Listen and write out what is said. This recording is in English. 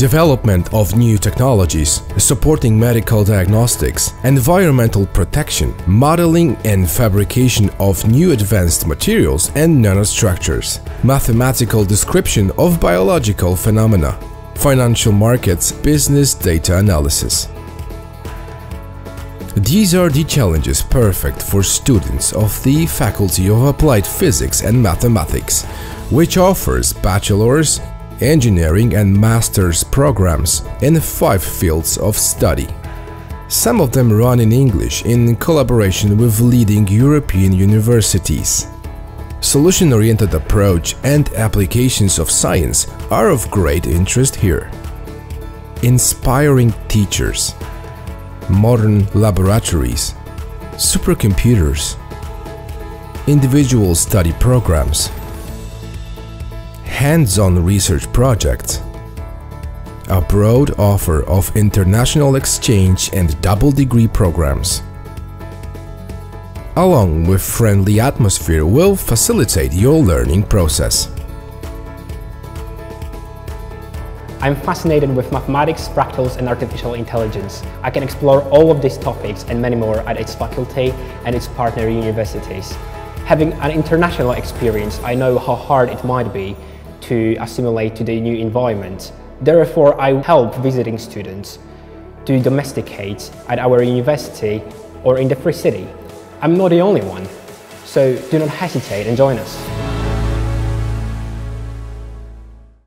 development of new technologies, supporting medical diagnostics, environmental protection, modeling and fabrication of new advanced materials and nanostructures, mathematical description of biological phenomena, financial markets, business data analysis. These are the challenges perfect for students of the Faculty of Applied Physics and Mathematics, which offers bachelor's, engineering and master's programs in five fields of study. Some of them run in English in collaboration with leading European universities. Solution-oriented approach and applications of science are of great interest here. Inspiring teachers, modern laboratories, supercomputers, individual study programs, hands-on research projects, a broad offer of international exchange and double degree programs, along with friendly atmosphere will facilitate your learning process. I'm fascinated with mathematics, fractals and artificial intelligence. I can explore all of these topics and many more at its faculty and its partner universities. Having an international experience, I know how hard it might be to assimilate to the new environment. Therefore, I help visiting students to domesticate at our university or in the Free City. I'm not the only one, so do not hesitate and join us.